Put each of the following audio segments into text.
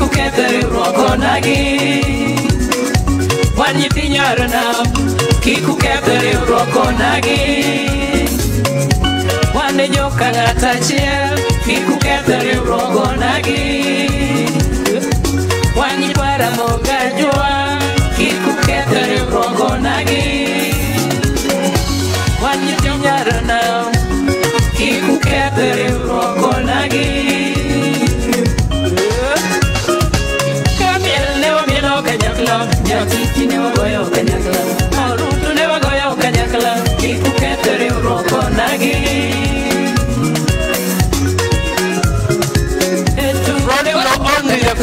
kik uketh riwruok onagi wan nyithi nyaronam kik uketh riwruok onagi wan e joka ng'at achiel kik uketh riwruok onagi wan nyipara mogajwa kik uketh riwruok onagi wan nyithi nyaronam kik uketh uketh riwruok onagi. Tugo ne Front row only, the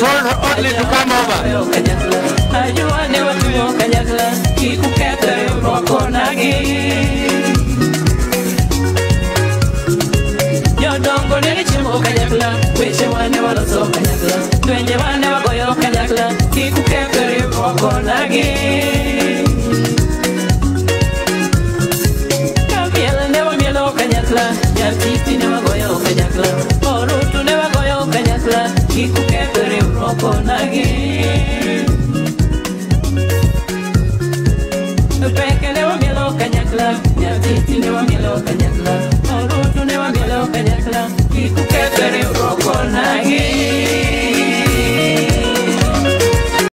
only to come over. wagoyo kanyakla, ajua ne watugo kanyakla, kik uketh riwruok onagi. Jodongo ne gichiemo kanyakla, weche wane waloso kanyakla, wane wagoyo kanyakla, kik uketh riwruok He could ever rock on again.